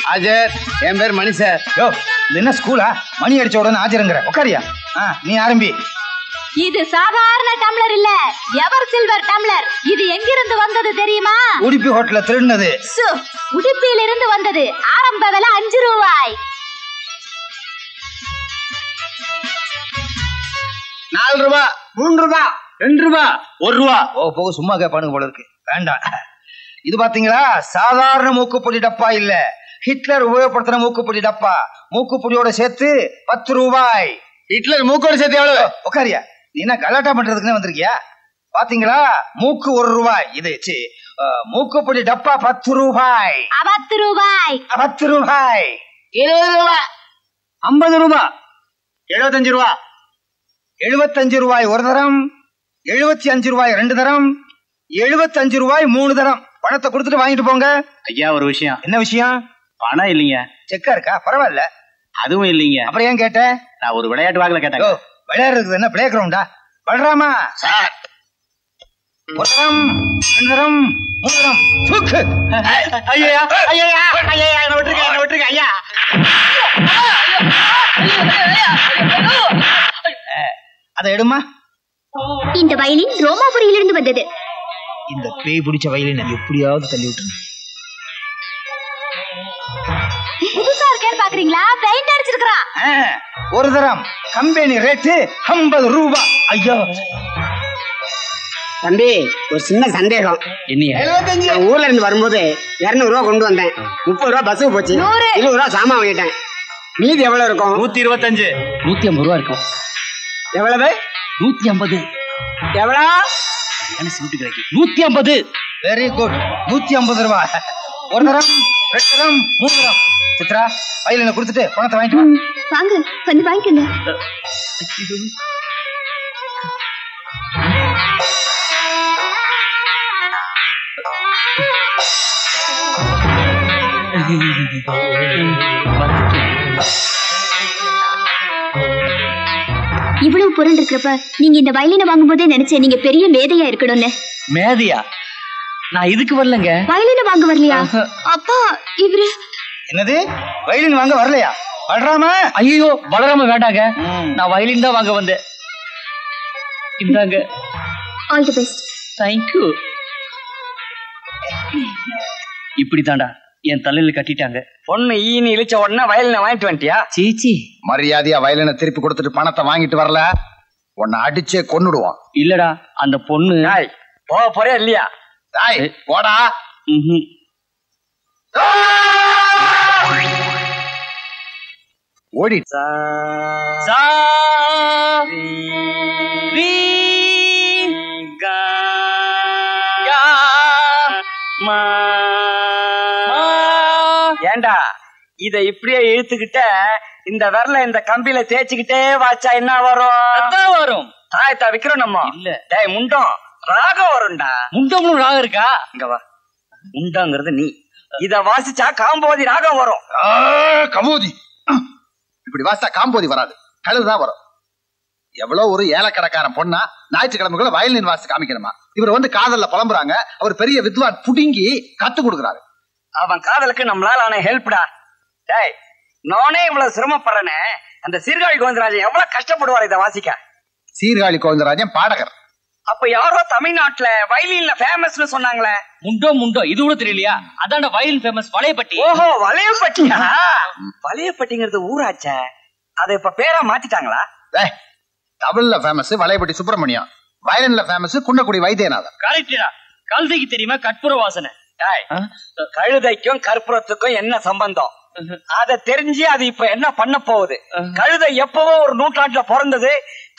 அஜர் என் பேர் மணி சார். யோ என்ன ஸ்கூலா? மணி அடிச்ச உடனே ஆஜருங்கிற. உட்காரியா? ஆ நீ ஆரம்பி. இது சாதாரண டம்ளர் இல்ல. Ever silver tumbler? இது எங்கிருந்து வந்தது தெரியுமா? உடுப்பி ஹோட்டல்ல திருடினது. சு, உடுப்பியில் இருந்து வந்தது. ஆரம்ப விலை அஞ்சு ரூபாய். நாலு ரூபா மூணு ரூபா ரெண்டு ரூபா ஒரு ரூபா. ஓ போக சும்மா கேட்பானுங்க போல இருக்கு. வேண்டாம். இது பாத்தீங்களா? சாதாரண மூக்குப்பொடி டப்பா இல்ல. ஹிட்லர் உபயோகப்படுத்தின மூக்குப்பொடி டப்பா. மூக்குப்பொடியோட சேர்த்து பத்து ரூபாய். ஹிட்லர் மூக்கோடு சேர்த்து எவ்வளவு? உட்காரியா நீ என்ன கலாட்டா பண்றதுக்குன்னு வந்திருக்கியா? பாத்தீங்களா? மூக்கு ஒரு ரூபாய். இது மூக்குப்பொடி டப்பா பத்து ரூபாய். பத்து ரூபாய். பத்து ரூபாய். இருபது ரூபா. ஐம்பது ரூபா. எழுபத்தஞ்சு ரூபா. எழுபத்தஞ்சு ரூபாய் ஒரு தரம். எழுபத்தி அஞ்சு ரூபாய் ரெண்டு தரம். எழுபத்தஞ்சு ரூபாய் மூணு தரம். பணத்தை கொடுத்துட்டு வாங்கிட்டு போங்க. ஐயா ஒரு விஷயம். என்ன விஷயம்? பணம் இல்லைங்க. செக்கா இருக்கா? பரவாயில்ல. அதுவும் இல்லைங்க. அப்புறம் ஏன் கேட்ட? நான் ஒரு விளையாட்டு வாக்கில கேட்டேன் விளையாடுறது என்ன பிளே கிரவுண்டா பல்ராமா? சார். ஒரு தரம் ரெண்டு தரம் மூணு தரம் தூக்கு. ஐயா ஐயா ஐயா என்ன விட்டுருக்க என்ன விட்டுருக்க ஐயா. அதை எடுமா? இந்த வயலின் ரோமாபுரியிலிருந்து வந்தது. இந்த பேய் பிடிச்ச வயலின் எப்படியாவது தள்ளி விட்டுருங்க. பாக்குறீங்களா? பெயிண்ட் அடிச்சிருக்கான் ஆ, ஒரு தரம். கம்பெனி ரேட்டு ஐம்பது ரூபாய் ஐயோ. தம்பி ஒரு சின்ன சந்தேகம். நான் ஊர்ல இருந்து வரும்போது இருநூறு ரூபா கொண்டு வந்தேன். முப்பது ரூபா பஸ்ஸுக்கு போச்சு. இருபது ரூபா சாமான் வாங்கிட்டேன். மீதி எவ்வளவு இருக்கும்? நூத்தி இருபத்தஞ்சு நூத்தி ஐம்பது ரூபா இருக்கும். எவ்வளவு? நூத்தி ஐம்பது எவ்வளவு என்ன நூத்தி ஐம்பது வெரி குட் நூத்தி ஐம்பது ரூபாய் ஒரு தரம் ரெண்டு தரம் மூணு தரம். சித்ரா வயலினை கொடுத்துட்டு பணத்தை வாங்கிட்டு வா. வாங்க வந்து வாங்கிக்கோங்க. இவ்வளவு பொருள் இருக்கிறப்ப நீங்க இந்த வயலினை வாங்கும்போதே நினைச்சேன் நீங்க பெரிய மேதையா இருக்கணும்னு. மேதையா? நான் இதுக்கு வரலங்க. வயலினை வாங்க வரலையா? அப்பா இவரு என்னது? வயலின் வாங்க வரலையா? பல்ராமா ஐயோ பலராம வேண்டாங்க. நான் வயலின் தான் வாங்க வந்தேன். இந்தாங்க. ஆல் தி பெஸ்ட் தேங்க்யூ இப்படி தாண்டா என் தலையில கட்டிட்டாங்க. பொண்ணு ஈனி இழிச்ச உடனே வயலின வாங்கிட்டு வந்துட்டியா? சீச்சி. மரியாதையா வயலினை திருப்பி கொடுத்துட்டு பணத்தை வாங்கிட்டு வரல? உன்னை அடிச்சே கொன்னுடுவான். இல்லடா அந்த பொண்ணு போக போறியா இல்லையா? டாய் போடா. ஓடி. சா ரீ கா யா மா மா. ஏண்டா இத இப்படியே இழுத்துக்கிட்ட இந்த விரல இந்த கம்பியில தேய்ச்சிக்கிட்டே வாச்சா என்ன வரும்? வரும். தாயத்தா விக்கிறோம் நம்ம. இல்ல. டேய் முண்டம். ராகம் வரும்டா. முண்டம்னு ராகம் இருக்கா? இங்க வா. முண்டங்கிறது நீ. இத வாசிச்சா காம்போதி ராகம் வரும். ஆ, கமோதி இப்படி வாசா காம்போதி வராது. கழுதுதான் வரும். எவ்வளவு ஒரு ஏலக்கடைக்காரன் பொண்ணா ஞாயிற்றுக்கிழமைக்குள்ள வயலின் வாசி காமிக்கணுமா? இவர் வந்து காதல்ல புலம்புறாங்க. அவர் பெரிய வித்வான் புடுங்கி கத்து கொடுக்குறாரு. அவன் காதலுக்கு நம்மளால ஆன ஹெல்ப்டா டேய் நானே இவ்வளவு சிரமப்படுறேனே. அந்த சீர்காழி கோவிந்தராஜன் எவ்வளவு கஷ்டப்படுவார் இத வாசிக்க? சீர்காழி கோவிந்தராஜன் பாடகர். அப்ப யாரோ தமிழ்நாட்டுல வயலின்ல ஃபேமஸ்னு சொன்னாங்களே. முண்டோ முண்டோ இது கூட தெரியலையா? அதான்டா வயலின் ஃபேமஸ் வளையப்பட்டி. ஓஹோ வளையப்பட்டியா? வளையப்பட்டிங்கிறது ஊராச்சே. அதை இப்ப பேரா மாத்திட்டாங்களா? தமிழ்ல ஃபேமஸ் வலைப்பட்டி சுப்பிரமணியம் வயலின்ல ஃபேமஸ் குன்னக்குடி வைத்தியநாதன் கரெக்டா கழுதைக்கு தெரியுமா? கற்பூர வாசனை. டேய், கழுதைக்கும் கற்பூரத்துக்கும் என்ன சம்பந்தம்? அத தெரிஞ்சு அது இப்ப என்ன பண்ண போகுது? கழுதை எப்பவோ ஒரு நூற்றாண்டுல பிறந்தது.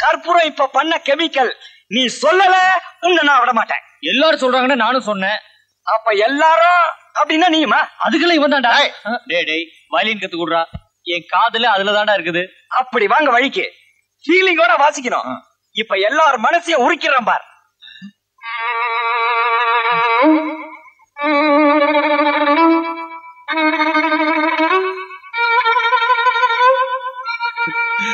கற்பூரம் இப்ப பண்ண கெமிக்கல். நீ சொல்லல உன்னை நான் விட மாட்டேன் எல்லாரும் சொல்றாங்கன்னு நானும் சொன்னேன். அப்ப எல்லாரும் அப்படின்னா நீயுமா? அதுக்குள்ள இவன் தான்டா. டே டேய் வயலின் கத்து கொடுறா. என் காதுல அதுல தான்டா இருக்குது. அப்படி வாங்க வழிக்கு. ஃபீலிங்கோட வாசிக்கணும். இப்ப எல்லார் மனசையும் உருக்கிறேன் பார். Thank you.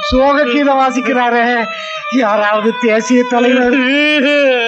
सोग की वासी करा रहे हैं। यार आदत ऐसी तले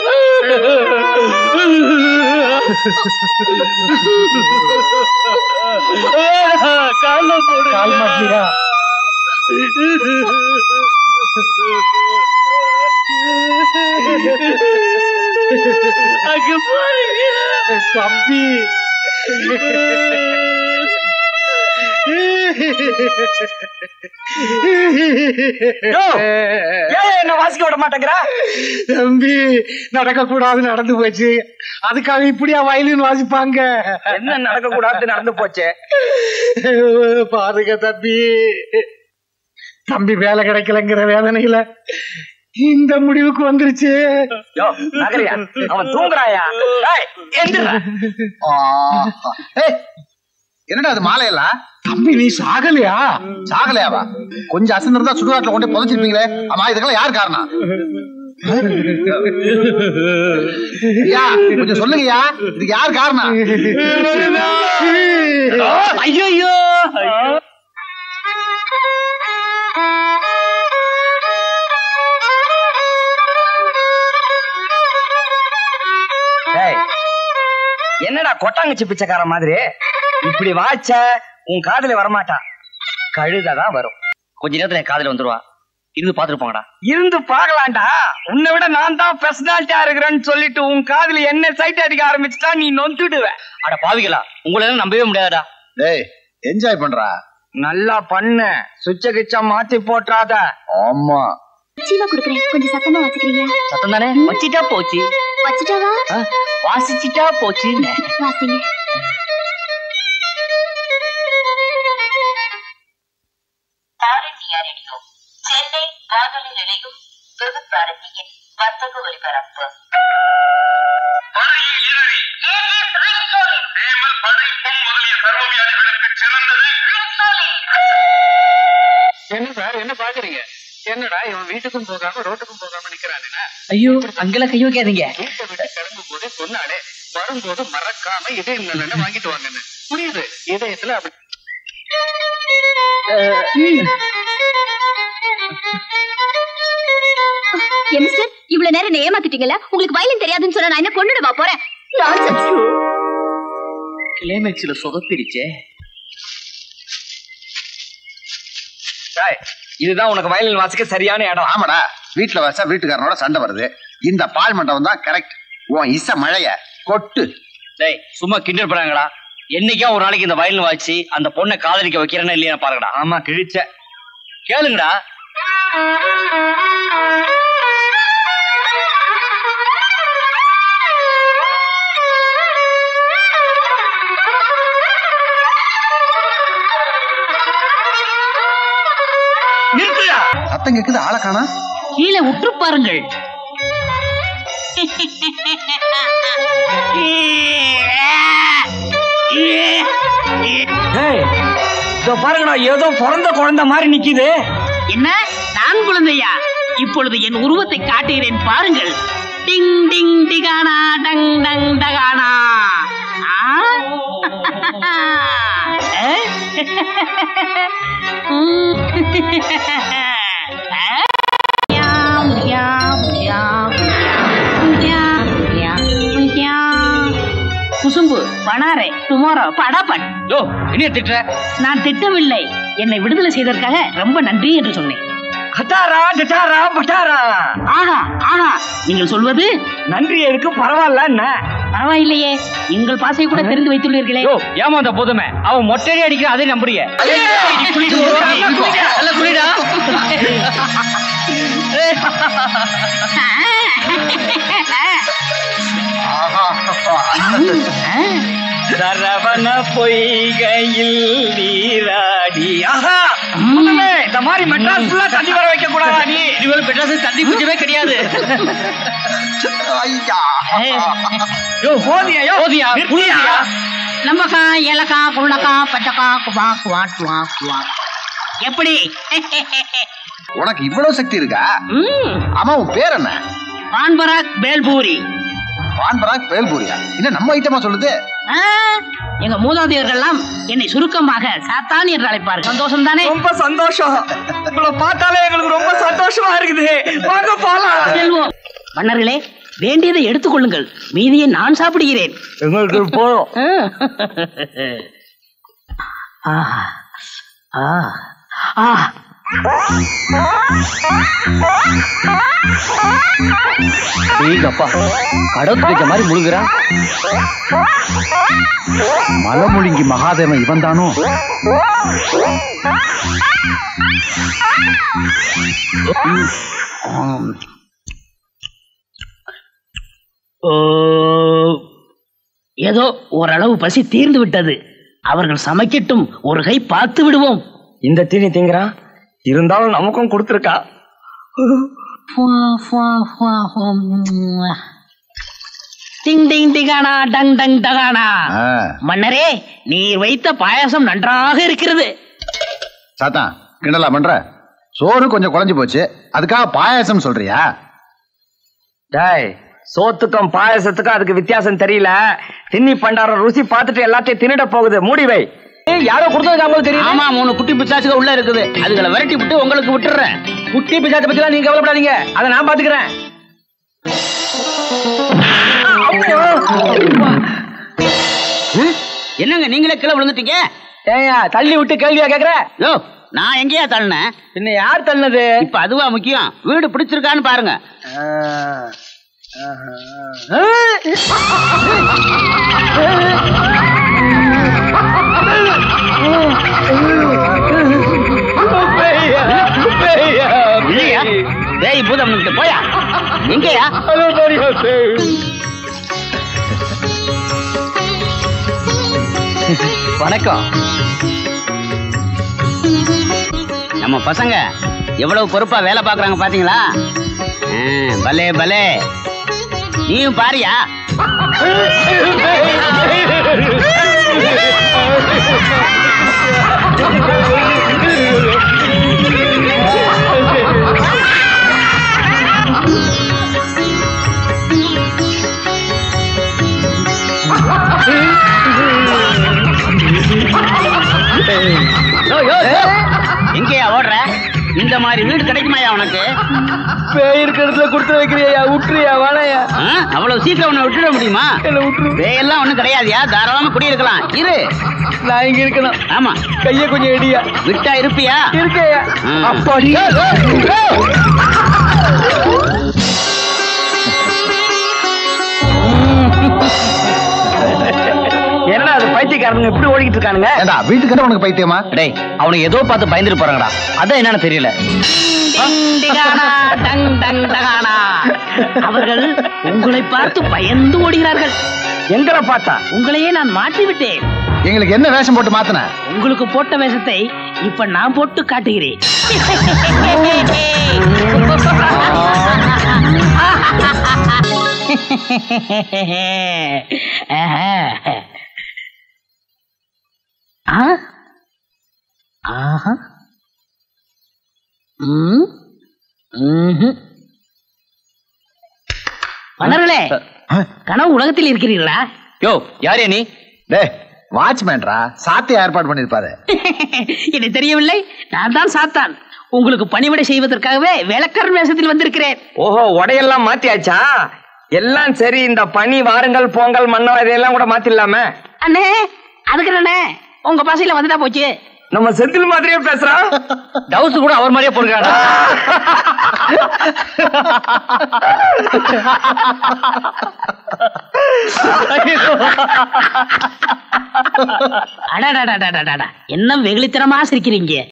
கால் மாட்டியா தம்பி ஏன் என்ன வாசிக்க விட மாட்டேங்கிற? தம்பி நடக்க கூடாது நடந்து போச்சு. அதுக்காக இப்படியா வயலின் வாசிப்பாங்க? என்ன நடக்க கூடாது நடந்து போச்சு? பாருங்க தம்பி. தம்பி வேலை கிடைக்கலங்கிற வேதனையில இந்த முடிவுக்கு வந்துருச்சு. அவன் தூங்குறாயா? எந்திரா. என்னடா அது மாலையெல்லாம் தம்பி நீ சாகலையா? சாகலையாவா? கொஞ்சம் அசந்திருந்தா சுடுகாட்டுல கொண்டு புதைச்சிருப்பீங்களே. ஆமா இதுக்கெல்லாம் யார் காரணம்? கொஞ்சம் சொல்லுங்கய்யா. இதுக்கு யார் காரணம்? ஐயோ என்னடா கொட்டாங்கச்சி பிச்சைக்கார மாதிரி? இப்படி வாச்ச உன் காதுல வரமாட்டான் கழுததான் வரும். கொஞ்ச நேரத்துல என் காதுல வந்துருவா. இருந்து பாத்துட்டு போங்கடா. இருந்து பார்க்கலாம்டா. உன்னை விட நான் தான் பெர்சனாலிட்டியா இருக்கிறேன்னு சொல்லிட்டு உன் காதுல என்ன சைட் அடிக்க ஆரம்பிச்சுட்டா நீ நொந்துடுவ. அட பாவிகளா உங்களை எல்லாம் நம்பவே முடியாதுடா. டேய் என்ஜாய் பண்றா. நல்லா பண்ணு. சுச்ச கிச்சா மாத்தி போட்டுறாத. ஆமா. சீவா குடுக்குறேன். கொஞ்சம் சத்தமா வச்சுக்கிறீங்க சத்தம் தானே வச்சிட்டா போச்சு. வச்சுட்டாவா? வாசிச்சிட்டா போச்சு வாசிங்க. வானொலி நிலையம் விவசாரத்தியின் வர்த்தக ஒலிபரப்பு. என்ன சார் என்ன பாக்குறீங்க என்னடா இவன் வீட்டுக்கும் போகாம ரோட்டுக்கும் போகாம நிக்கிறானேனா ஐயோ அங்கெல்லாம் கை வைக்காதீங்க. வீட்டை விட்டு கிளம்பும் போதே சொன்னாலே வரும்போது மறக்காம இதயம் நல்லெண்ணெய் வாங்கிட்டு வாங்கன்னு. புரியுது? இதயத்துல அப்படி என்ன ஏமாத்திட்டீங்கல்ல? உங்களுக்கு வயலின் தெரியாதுன்னு சொன்னா நான் என்ன கொண்டுடவா போறேன்? கிளைமேக்ஸ்ல சொதப்பிருச்சே இதுதான் உனக்கு வயலின் வாசிக்க சரியான இடம். ஆமாடா. வீட்டுல வச்சா வீட்டுக்காரனோட சண்டை வருது. இந்த பால் மண்டபம் தான் கரெக்ட் உன் இச மழைய கொட்டு. டேய் சும்மா கிண்டல் பண்ணாங்கடா. என்னைக்கா ஒரு நாளைக்கு இந்த வயலின் வாச்சு அந்த பொண்ணை காதலிக்க வைக்கிறேன்னு இல்லையா பாருங்கடா. ஆமா கிழிச்ச. கேளுங்கடா. காணா? கீழே உற்று பாருங்கள். இதோ பாருங்கடா ஏதோ பிறந்த குழந்தை மாதிரி நிக்குது. என்ன? நான் குழந்தையா? இப்பொழுது என் உருவத்தை காட்டுகிறேன் பாருங்கள். டிங் டிங் டிகானா டங் டங் டகானா. ஆ? பணாரே டுமாரோ படாபட் யோ என்ன திட்டுற? நான் திட்டவில்லை. என்னை விடுதலை செய்ததற்காக ரொம்ப நன்றி என்று சொன்னேன். ஹட்டாரா டட்டாரா பட்டாரா? ஆஹா ஆஹா. நீங்கள் சொல்வது? நன்றி இருக்கு பரவாயில்ல என்ன? பரவாயில்லையே. எங்கள் பாசை கூட தெரிந்து வைத்துள்ளீர்களே. யோ ஏமாந்த போதுமே. அவன் மொட்டையடி அடிக்கிற அதே நம்புறிய. குளிடா சரவண பொய்கையில் நீராடி. ஆஹா! முதல்ல இந்த மாதிரி மெட்ராஸ் ஃபுல்லா தண்ணி வர வைக்க கூடாதா நீ? இனிமேல் பெட்ராஸ் தண்ணி குடிச்சவே கிடையாது. ஐயா. யோ போதியா யோ. போதியா, நிறுத்தியா? புரியுதியா? நம்மக்கா ஏலக்கா குள்ளக்கா பச்சக்கா குபா குவா குவா குவா. எப்படி? உனக்கு இவ்வளவு சக்தி இருக்கா? ம், ஆமா உன் பேர் என்ன? பான்பராக் பேல்பூரி பான்பராக் பேல்பூரியா என்ன நம்ம ஐட்டமா சொல்லுது? எங்க மூதாதையர்கள்லாம் என்னை சுருக்கமாக சாத்தான் என்று அழைப்பார்கள். சந்தோஷம் தானே ரொம்ப சந்தோஷம். உங்களை பார்த்தாலே எங்களுக்கு ரொம்ப சந்தோஷமா இருக்குது. வாங்க போலாம். செல்வோம். மன்னர்களே வேண்டியதை எடுத்துக்கொள்ளுங்கள். மீதியை நான் சாப்பிடுகிறேன். எங்களுக்கு போதும். ஆ ஆ ஆ. அப்பா கடவுள் வைக்க மாதிரி முழுகிறான் மலமுழுங்கி மகாதேவன் இவன் தானோ ஓ, ஏதோ ஓரளவு பசி தீர்ந்து விட்டது. அவர்கள் சமைக்கட்டும் ஒரு கை பார்த்து விடுவோம். இந்த தீனி திங்கிறான் இருந்தாலும் நமக்கும் கொடுத்துருக்கா? டிங் டிங் டிகானா டங் டங் டகானா. மன்னரே நீர் வைத்த பாயாசம் நன்றாக இருக்கிறது. சாத்தான் கிண்டலா பண்ற? சோறு கொஞ்சம் குறைஞ்சு போச்சு. அதுக்காக பாயாசம் சொல்றியா? டேய் சோத்துக்கும் பாயசத்துக்கும் அதுக்கு வித்தியாசம் தெரியல. தின்னி பண்டாரம் ருசி பார்த்துட்டு எல்லாத்தையும் தின்னுட போகுது. மூடி வை. யாரோ கொடுத்ததுக்கு அவங்களுக்கு தெரியும் ஆமா மூணு குட்டி பிசாசுக உள்ள இருக்குது. அதுகளை விரட்டி விட்டு உங்களுக்கு விட்டுறேன். குட்டி பிசாத்தை பத்தி நீங்க கவலைப்படாதீங்க. அதை நான் பாத்துக்கிறேன். என்னங்க நீங்களே கீழே விழுந்துட்டீங்க? ஏயா தள்ளி விட்டு கேள்வியா கேக்குற? யோ நான் எங்கேயா தள்ளினேன்? பின்ன யார் தள்ளினது? இப்ப அதுவா முக்கியம்? வீடு பிடிச்சிருக்கான்னு பாருங்க. பேய் பூதம் போயா எங்கயா வணக்கம். நம்ம பசங்க எவ்வளவு பொறுப்பா வேலை பாக்குறாங்க பாத்தீங்களா? பலே பலே. நீயும் பாரியா? Ai, meu Deus. மாதிரி வீடு கிடைக்குமாயா உனக்கு? பேய் இருக்கிறதுல கொடுத்து வைக்கிறியா? விட்டுறியா வாழையா? அவ்வளவு சீக்கிரம் உன்னை விட்டுட முடியுமா? பேயெல்லாம் ஒண்ணும் கிடையாதுயா. தாராளமா குடியிருக்கலாம். இரு. நான் இங்க இருக்கணும். ஆமா. கைய கொஞ்சம் எடியா விட்டா இருப்பியா? இருக்கையா? ஆ. அது பைத்தியக்காரனுங்க இப்படி ஓடிக்கிட்டு இருக்கானுங்க. ஏண்டா வீட்டுக்கு உனக்கு பைத்தியமா? டேய் அவனுக்கு ஏதோ பார்த்து பயந்துட்டு போறாங்கடா. அதான் என்னன்னு தெரியல. டங் டங் டகானா. அவர்கள் உங்களை பார்த்து பயந்து ஓடுகிறார்கள். எங்கட பார்த்தா? உங்களையே நான் மாற்றி விட்டேன் எங்களுக்கு என்ன வேஷம் போட்டு மாத்தின? உங்களுக்கு போட்ட வேஷத்தை இப்ப நான் போட்டு காட்டுகிறேன். ஆ? ஆஹா. மன்னர்களே கனவு உலகத்தில் இருக்கிறீர்களா? யோ யாரே நீ? டே வாட்ச்மேன்ரா சாத்தி ஏற்பாடு பண்ணிருப்பாரு இது தெரியவில்லை. நான் தான் சாத்தான். உங்களுக்கு பணிவிடை செய்வதற்காகவே வேலைக்காரன் வேஷத்தில் வந்திருக்கிறேன். ஓஹோ உடையெல்லாம் மாத்தியாச்சா? எல்லாம் சரி இந்த பனி வாருங்கள் பொங்கல் மன்னம் இதையெல்லாம் கூட மாத்திடலாமே. அண்ணே அதுக்கு அண்ணே உங்க பாசையில வந்துட்டா போச்சு. நம்ம செந்தில் மாதிரியே பேசுறான் டவுஸ் கூட அவர் மாதிரியே போடுறாடா அடடடடடடடா என்ன வெகுளித்தனமா சிரிக்கிறீங்க